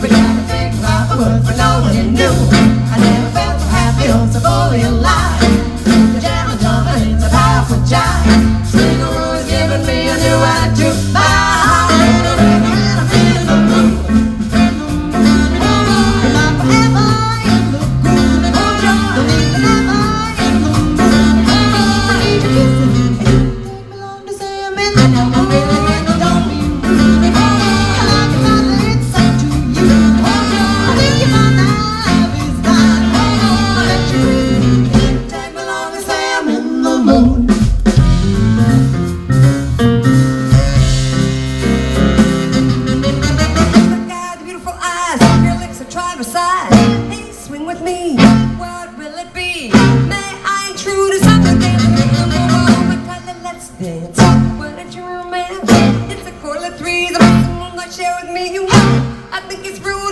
But I think my foot share with me. You know, I think it's rude.